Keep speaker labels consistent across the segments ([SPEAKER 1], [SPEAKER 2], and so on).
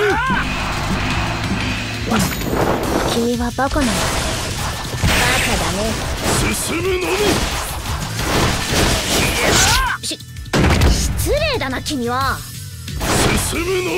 [SPEAKER 1] る君はバカなのバカだね。
[SPEAKER 2] 進むのみ。
[SPEAKER 1] し失礼だな君は。
[SPEAKER 2] 進むのみ。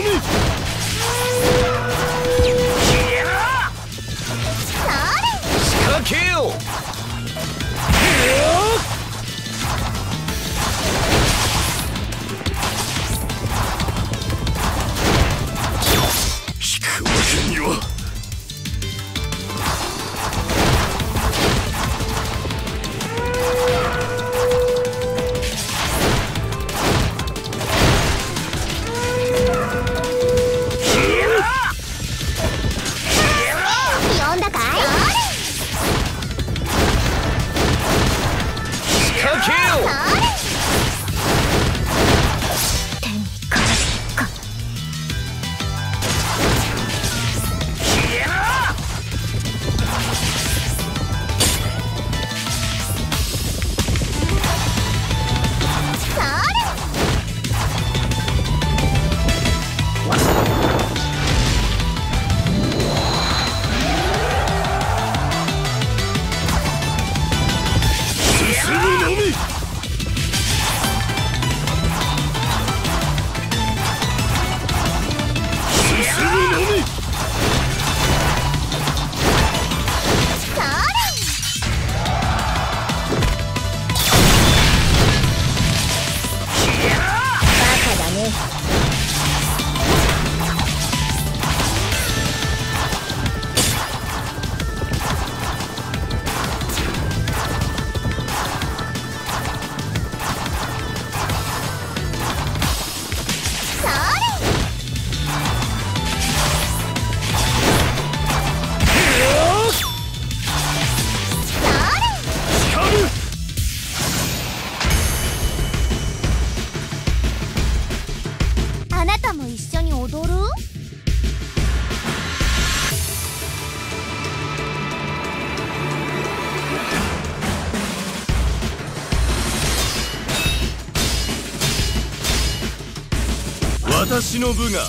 [SPEAKER 2] 私の部が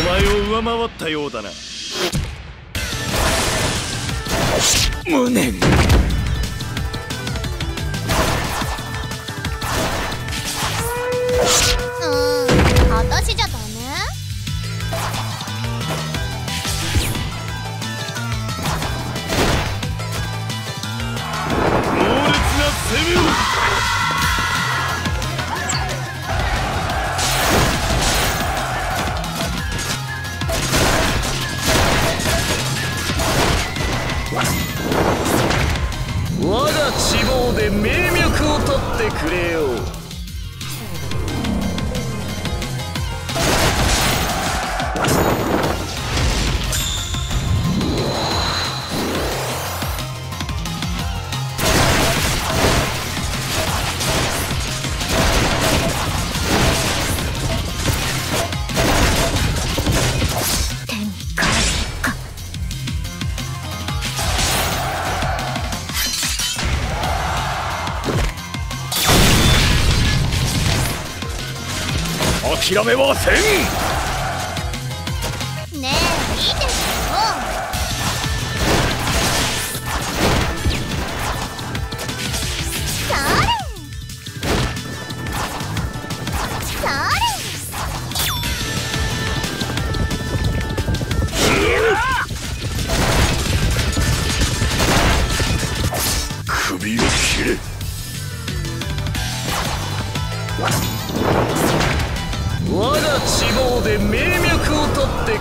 [SPEAKER 2] お前を上回ったようだな。無念。
[SPEAKER 3] 名脈を取ってくれよ。う
[SPEAKER 2] 諦めません。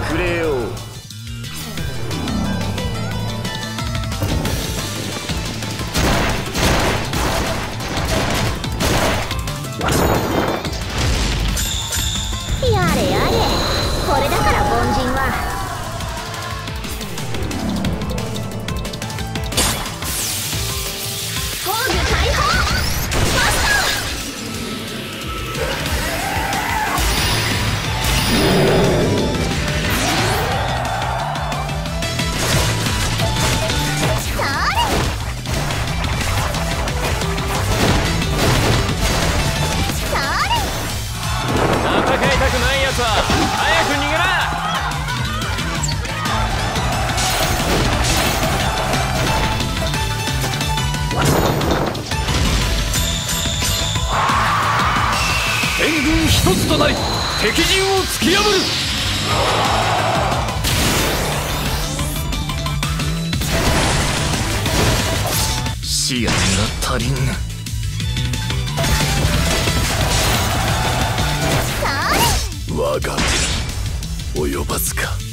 [SPEAKER 3] Breu. 一つとなり敵陣を突き破る。視野が足りん。
[SPEAKER 2] 我が手及ばずか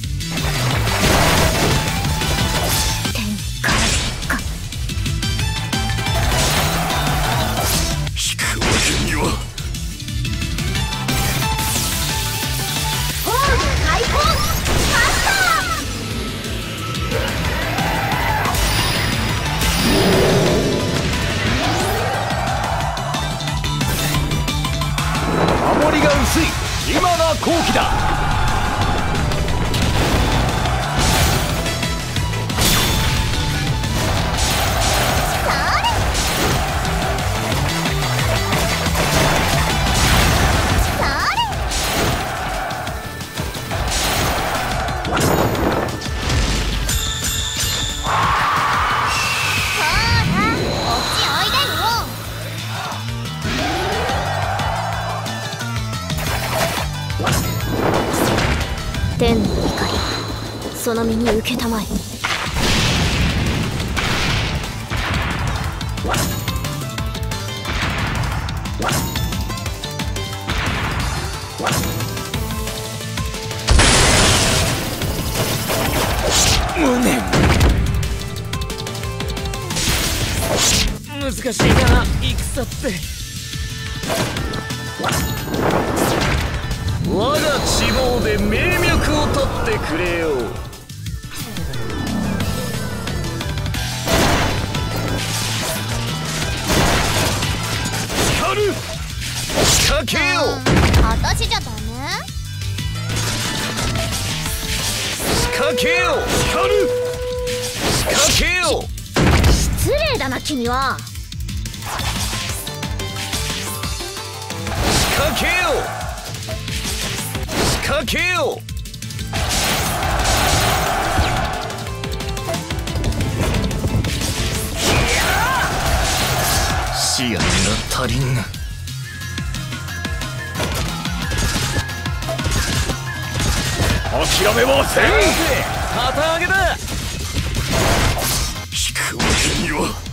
[SPEAKER 3] 飛行機だ。
[SPEAKER 1] 怒りその身に受けたまえ。
[SPEAKER 3] 無念。難しいな戦って。我が地望で名脈を取ってくれよ。う仕掛けよう。
[SPEAKER 4] 私じゃダメ？
[SPEAKER 3] 仕掛けよう。光る。仕掛けよう。
[SPEAKER 1] 失礼だな君は。
[SPEAKER 3] 仕掛けようかけよう。視野が足りんな諦めはせん。旗揚げだ。引くわけには。